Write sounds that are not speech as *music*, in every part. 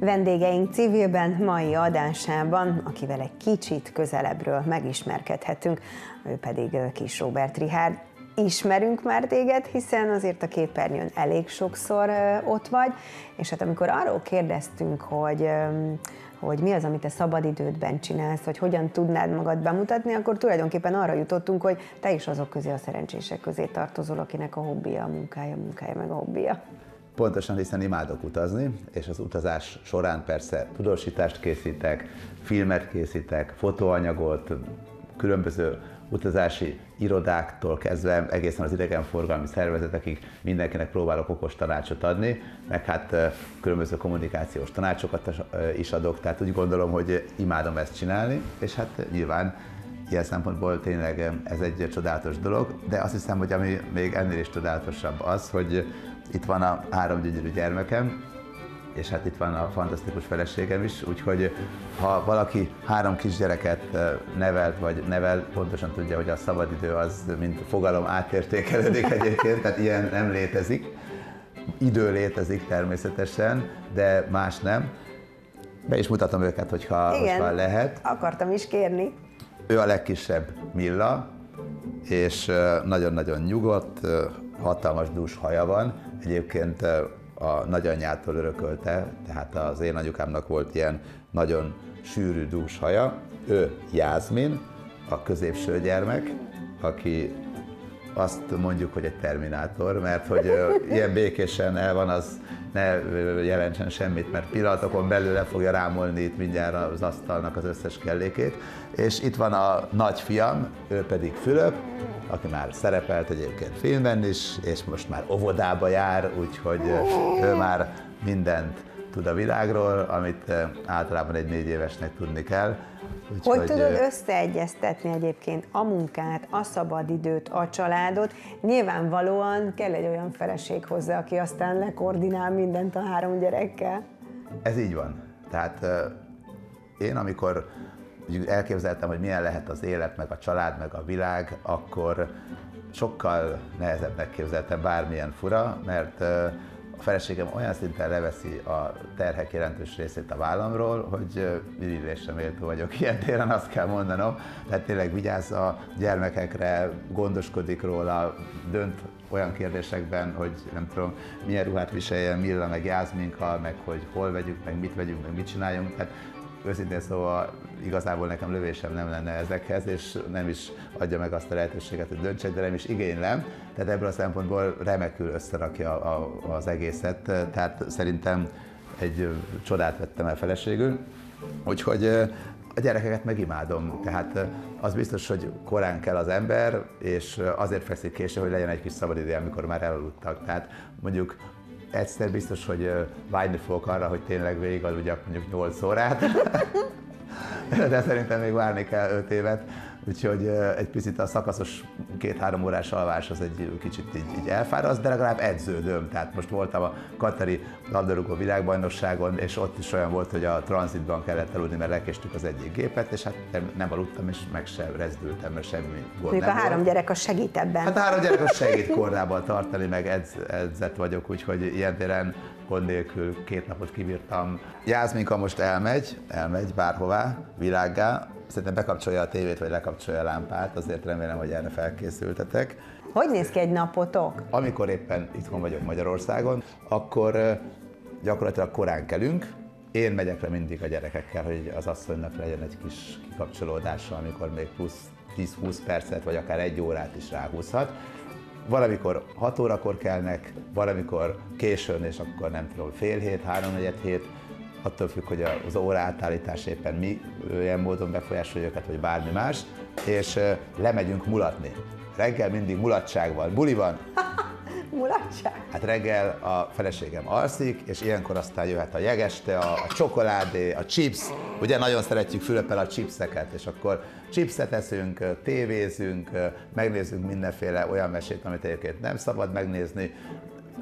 Vendégeink civilben mai adásában, akivel egy kicsit közelebbről megismerkedhetünk, ő pedig Kis Robert Rihárd. Ismerünk már téged, hiszen azért a képernyőn elég sokszor ott vagy, és hát amikor arról kérdeztünk, hogy hogy mi az, amit te szabadidődben csinálsz, hogy hogyan tudnád magad bemutatni, akkor tulajdonképpen arra jutottunk, hogy te is azok közé a szerencsések közé tartozol, akinek a hobbija, a munkája, a munkája meg a hobbija. Pontosan, hiszen imádok utazni, és az utazás során persze tudósítást készítek, filmet készítek, fotóanyagot, különböző utazási irodáktól kezdve egészen az idegenforgalmi szervezetekig mindenkinek próbálok okos tanácsot adni, meg hát különböző kommunikációs tanácsokat is adok, tehát úgy gondolom, hogy imádom ezt csinálni, és hát nyilván ilyen szempontból tényleg ez egy csodálatos dolog, de azt hiszem, hogy ami még ennél is csodálatosabb az, hogy itt van a három gyönyörű gyermekem, és hát itt van a fantasztikus feleségem is, úgyhogy ha valaki három kisgyereket nevelt, vagy nevel, pontosan tudja, hogy a szabadidő az, mint fogalom átértékelődik *laughs* egyébként, tehát ilyen nem létezik. Idő létezik természetesen, de más nem. Be is mutatom őket, hogyha Igen, most már lehet. akartam is kérni. Ő a legkisebb Milla, és nagyon-nagyon nyugodt, hatalmas dús haja van. Egyébként a nagyanyjától örökölte, tehát az én anyukámnak volt ilyen nagyon sűrű dús haja. Ő Jászmin, a középső gyermek, aki azt mondjuk, hogy egy terminátor, mert hogy *laughs* ilyen békésen el van, az ne jelentsen semmit, mert pillanatokon belül le fogja rámolni itt mindjárt az asztalnak az összes kellékét. És itt van a nagyfiam, ő pedig Fülöp, aki már szerepelt egyébként filmben is, és most már óvodába jár, úgyhogy ő már mindent tud a világról, amit általában egy négy évesnek tudni kell. Úgyhogy, hogy tudod összeegyeztetni egyébként a munkát, a szabadidőt, a családot? Nyilvánvalóan kell egy olyan feleség hozzá, aki aztán lekoordinál mindent a három gyerekkel. Ez így van. Tehát én, amikor elképzeltem, hogy milyen lehet az élet, meg a család, meg a világ, akkor sokkal nehezebbnek képzeltem bármilyen fura, mert a feleségem olyan szinten leveszi a terhek jelentős részét a vállamról, hogy ürülésre méltó vagyok ilyen téren, azt kell mondanom. Tehát tényleg vigyáz a gyermekekre, gondoskodik róla, dönt olyan kérdésekben, hogy nem tudom, milyen ruhát viseljen Milla, meg Jászminka, meg hogy hol vegyük, meg mit vegyünk, meg mit csináljunk. Tehát őszintén szóval igazából nekem lövésem nem lenne ezekhez, és nem is adja meg azt a lehetőséget, hogy döntsek, de nem is igénylem. Tehát ebből a szempontból remekül összerakja a, az egészet. Tehát szerintem egy csodát vettem el feleségül. Úgyhogy a gyerekeket megimádom, tehát az biztos, hogy korán kell az ember, és azért fekszik késő, hogy legyen egy kis szabadidő, amikor már elaludtak. Tehát mondjuk egyszer biztos, hogy vágyni fogok arra, hogy tényleg végigaludjak mondjuk 8 órát, *laughs* de szerintem még várni kell 5 évet, úgyhogy egy picit a szakaszos két-három órás alvás az egy kicsit így, így elfáraszt, de legalább edződöm. Tehát most voltam a Katari labdarúgó világbajnokságon, és ott is olyan volt, hogy a tranzitban kellett aludni, mert lekéstük az egyik gépet, és hát nem aludtam, és meg sem rezdültem, mert semmi gond Még nem a három volt. gyerek a segít ebben. Hát a három gyerek a segít *laughs* kordában tartani, meg edz, edzett vagyok, úgyhogy ilyen téren gond nélkül két napot kibírtam. Jászminka most elmegy, elmegy bárhová, világgá, szerintem bekapcsolja a tévét, vagy lekapcsolja a lámpát, azért remélem, hogy erre felkészültetek. Hogy néz ki egy napotok? Amikor éppen itthon vagyok Magyarországon, akkor gyakorlatilag korán kelünk, én megyek le mindig a gyerekekkel, hogy az asszonynak legyen egy kis kikapcsolódása, amikor még plusz 10-20 percet, vagy akár egy órát is ráhúzhat. Valamikor 6 órakor kelnek, valamikor későn, és akkor nem tudom, fél hét, háromnegyed hét, attól függ, hogy az óra átállítás éppen mi ilyen módon befolyásolja őket, vagy bármi más, és lemegyünk mulatni. Reggel mindig mulatság van, buli van. *laughs* mulatság? Hát reggel a feleségem alszik, és ilyenkor aztán jöhet a jegeste, a, a csokoládé, a chips. Ugye nagyon szeretjük Fülöppel a chipseket, és akkor chipset eszünk, tévézünk, megnézzünk mindenféle olyan mesét, amit egyébként nem szabad megnézni,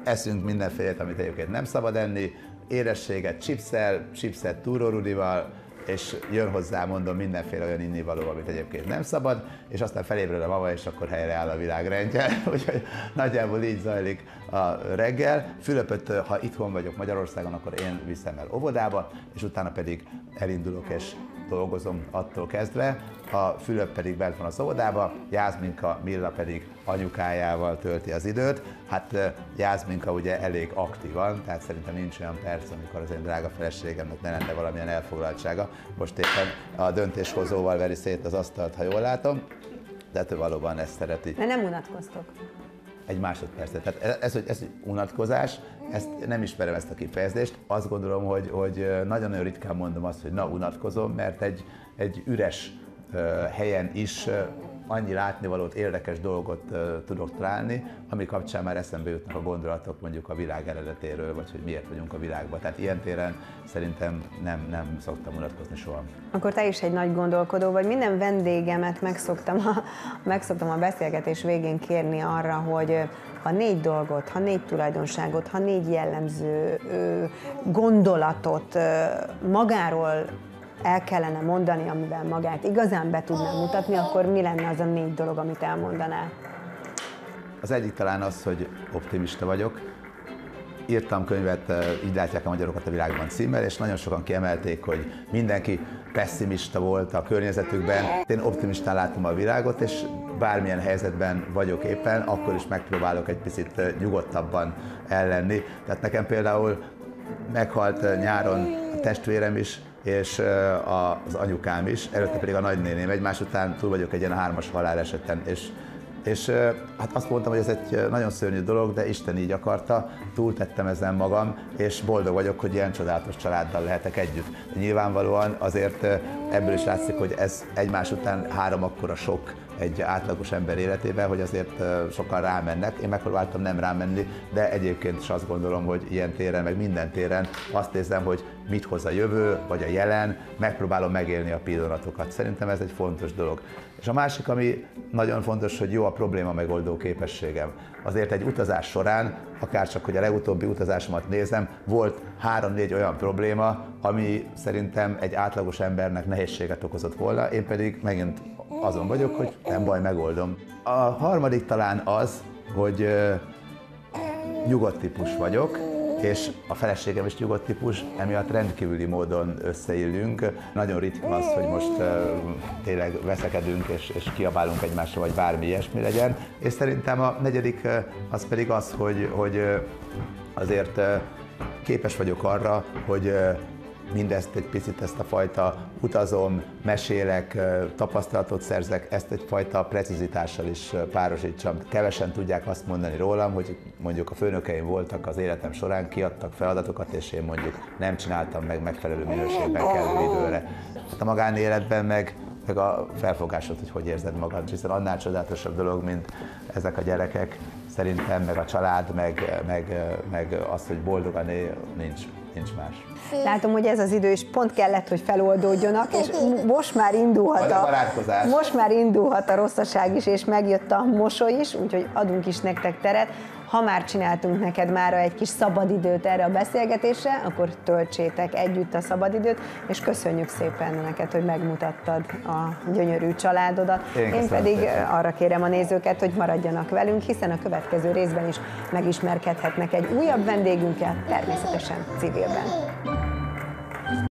eszünk mindenféle, amit egyébként nem szabad enni, érességet chipszel, chipset túrórudival, és jön hozzá, mondom, mindenféle olyan innivaló, amit egyébként nem szabad, és aztán felébred a mama, és akkor helyreáll a világrendje. *laughs* Úgyhogy nagyjából így zajlik a reggel. Fülöpöt, ha itthon vagyok Magyarországon, akkor én viszem el óvodába, és utána pedig elindulok és dolgozom attól kezdve, a Fülöp pedig bent van a szobodába, Jászminka Milla pedig anyukájával tölti az időt. Hát Jászminka ugye elég aktívan, tehát szerintem nincs olyan perc, amikor az én drága feleségemnek ne lenne valamilyen elfoglaltsága. Most éppen a döntéshozóval veri szét az asztalt, ha jól látom, de ő valóban ezt szereti. De nem unatkoztok egy másodpercet. Tehát ez, ez, hogy, ez hogy unatkozás, ezt nem ismerem ezt a kifejezést. Azt gondolom, hogy, hogy nagyon-nagyon ritkán mondom azt, hogy na unatkozom, mert egy, egy üres helyen is annyi látnivalót, érdekes dolgot tudok találni, ami kapcsán már eszembe jutnak a gondolatok mondjuk a világ eredetéről, vagy hogy miért vagyunk a világban. Tehát ilyen téren szerintem nem, nem szoktam unatkozni soha. Akkor te is egy nagy gondolkodó vagy. Minden vendégemet megszoktam a, megszoktam a beszélgetés végén kérni arra, hogy ha négy dolgot, ha négy tulajdonságot, ha négy jellemző gondolatot magáról el kellene mondani, amivel magát igazán be tudná mutatni, akkor mi lenne az a négy dolog, amit elmondanál? Az egyik talán az, hogy optimista vagyok. Írtam könyvet, eh, így látják a magyarokat a világban címmel, és nagyon sokan kiemelték, hogy mindenki pessimista volt a környezetükben. Én optimistán látom a világot, és bármilyen helyzetben vagyok éppen, akkor is megpróbálok egy picit eh, nyugodtabban ellenni. Tehát nekem például meghalt eh, nyáron a testvérem is, és az anyukám is, előtte pedig a nagynéném. Egymás után túl vagyok egy ilyen hármas haláleseten, és és hát azt mondtam, hogy ez egy nagyon szörnyű dolog, de Isten így akarta, túltettem ezen magam, és boldog vagyok, hogy ilyen csodálatos családdal lehetek együtt. Nyilvánvalóan azért ebből is látszik, hogy ez egymás után három akkora sok egy átlagos ember életében, hogy azért sokan rámennek. Én megpróbáltam nem rámenni, de egyébként is azt gondolom, hogy ilyen téren, meg minden téren azt nézem, hogy mit hoz a jövő, vagy a jelen, megpróbálom megélni a pillanatokat. Szerintem ez egy fontos dolog. És a másik, ami nagyon fontos, hogy jó a probléma megoldó képességem. Azért egy utazás során, akár csak hogy a legutóbbi utazásomat nézem, volt három-négy olyan probléma, ami szerintem egy átlagos embernek nehézséget okozott volna, én pedig megint azon vagyok, hogy nem baj, megoldom. A harmadik talán az, hogy nyugodt típus vagyok, és a feleségem is nyugodt típus, emiatt rendkívüli módon összeillünk. Nagyon ritka az, hogy most tényleg veszekedünk és, és kiabálunk egymásra, vagy bármi ilyesmi legyen. És szerintem a negyedik az pedig az, hogy, hogy azért képes vagyok arra, hogy mindezt egy picit, ezt a fajta utazom, mesélek, tapasztalatot szerzek, ezt egyfajta precizitással is párosítsam. Kevesen tudják azt mondani rólam, hogy mondjuk a főnökeim voltak az életem során, kiadtak feladatokat, és én mondjuk nem csináltam meg megfelelő minőségben kellő időre. Hát a magánéletben meg meg a felfogásod, hogy hogy érzed magad, hiszen annál csodálatosabb dolog, mint ezek a gyerekek, szerintem, meg a család, meg, meg, meg az, hogy boldogan él, nincs nincs más. Látom, hogy ez az idő is pont kellett, hogy feloldódjonak, és most már indulhat a, a most már indulhat a rosszaság is, és megjött a mosoly is, úgyhogy adunk is nektek teret. Ha már csináltunk neked már egy kis szabadidőt erre a beszélgetésre, akkor töltsétek együtt a szabadidőt, és köszönjük szépen neked, hogy megmutattad a gyönyörű családodat. Én, Én pedig szépen. arra kérem a nézőket, hogy maradjanak velünk, hiszen a következő részben is megismerkedhetnek egy újabb vendégünkkel, természetesen civilben.